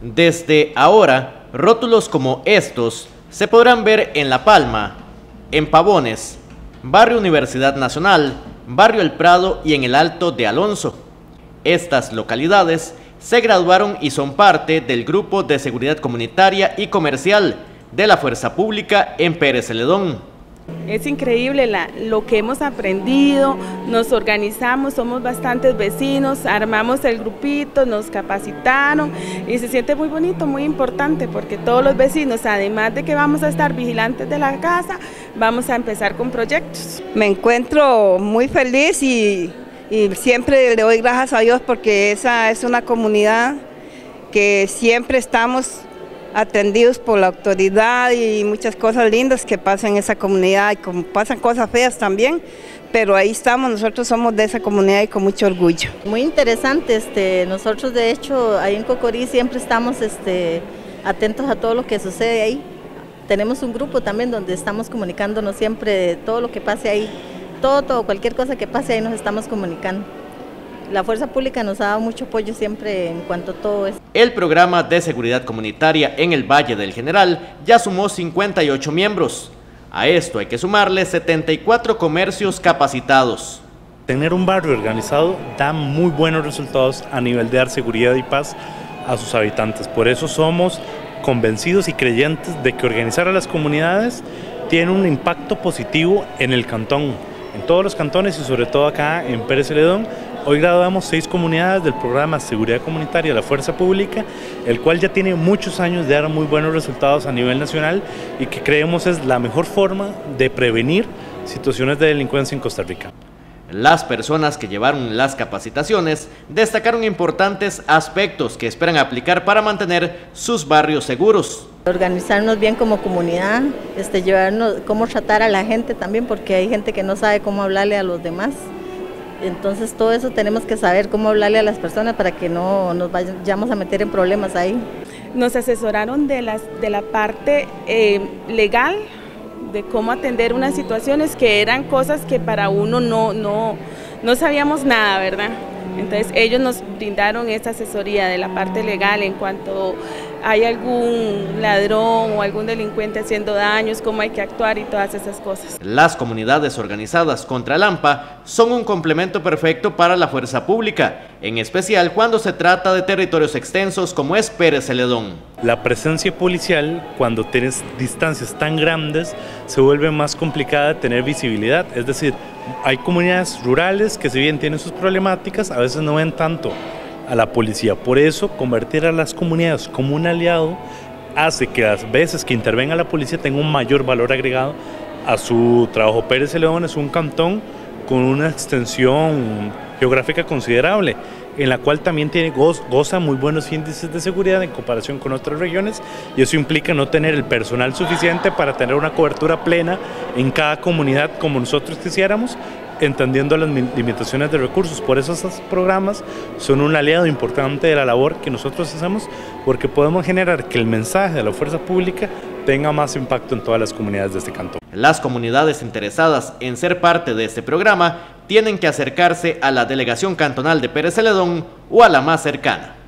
Desde ahora, rótulos como estos se podrán ver en La Palma, en Pavones, Barrio Universidad Nacional, Barrio El Prado y en el Alto de Alonso. Estas localidades se graduaron y son parte del Grupo de Seguridad Comunitaria y Comercial de la Fuerza Pública en Pérez Celedón. Es increíble lo que hemos aprendido, nos organizamos, somos bastantes vecinos, armamos el grupito, nos capacitaron y se siente muy bonito, muy importante porque todos los vecinos, además de que vamos a estar vigilantes de la casa, vamos a empezar con proyectos. Me encuentro muy feliz y, siempre le doy gracias a Dios porque esa es una comunidad que siempre estamos atendidos por la autoridad y muchas cosas lindas que pasan en esa comunidad y como pasan cosas feas también, pero ahí estamos, nosotros somos de esa comunidad y con mucho orgullo. Muy interesante, este, nosotros de hecho ahí en Cocorí siempre estamos este, atentos a todo lo que sucede ahí. Tenemos un grupo también donde estamos comunicándonos siempre de todo lo que pase ahí, todo, todo, cualquier cosa que pase ahí nos estamos comunicando la fuerza pública nos ha dado mucho apoyo siempre en cuanto a todo esto. El programa de seguridad comunitaria en el Valle del General ya sumó 58 miembros. A esto hay que sumarle 74 comercios capacitados. Tener un barrio organizado da muy buenos resultados a nivel de dar seguridad y paz a sus habitantes. Por eso somos convencidos y creyentes de que organizar a las comunidades tiene un impacto positivo en el cantón, en todos los cantones y sobre todo acá en Pérez Celedón, Hoy graduamos seis comunidades del programa Seguridad Comunitaria de la Fuerza Pública, el cual ya tiene muchos años de dar muy buenos resultados a nivel nacional y que creemos es la mejor forma de prevenir situaciones de delincuencia en Costa Rica. Las personas que llevaron las capacitaciones destacaron importantes aspectos que esperan aplicar para mantener sus barrios seguros. Organizarnos bien como comunidad, este, llevarnos, cómo tratar a la gente también, porque hay gente que no sabe cómo hablarle a los demás. Entonces todo eso tenemos que saber cómo hablarle a las personas para que no nos vayamos a meter en problemas ahí. Nos asesoraron de, las, de la parte eh, legal, de cómo atender unas situaciones que eran cosas que para uno no, no, no sabíamos nada, ¿verdad? Entonces ellos nos brindaron esta asesoría de la parte legal en cuanto hay algún ladrón o algún delincuente haciendo daños, cómo hay que actuar y todas esas cosas. Las comunidades organizadas contra el AMPA son un complemento perfecto para la fuerza pública, en especial cuando se trata de territorios extensos como es Pérez Celedón. La presencia policial, cuando tienes distancias tan grandes, se vuelve más complicada de tener visibilidad, es decir, hay comunidades rurales que si bien tienen sus problemáticas, a veces no ven tanto a la policía. Por eso, convertir a las comunidades como un aliado hace que las veces que intervenga la policía tenga un mayor valor agregado a su trabajo. Pérez León es un cantón con una extensión geográfica considerable, en la cual también tiene, goza muy buenos índices de seguridad en comparación con otras regiones, y eso implica no tener el personal suficiente para tener una cobertura plena en cada comunidad como nosotros quisiéramos, entendiendo las limitaciones de recursos. Por eso esos programas son un aliado importante de la labor que nosotros hacemos, porque podemos generar que el mensaje de la fuerza pública tenga más impacto en todas las comunidades de este cantón. Las comunidades interesadas en ser parte de este programa tienen que acercarse a la Delegación Cantonal de Pérez Celedón o a la más cercana.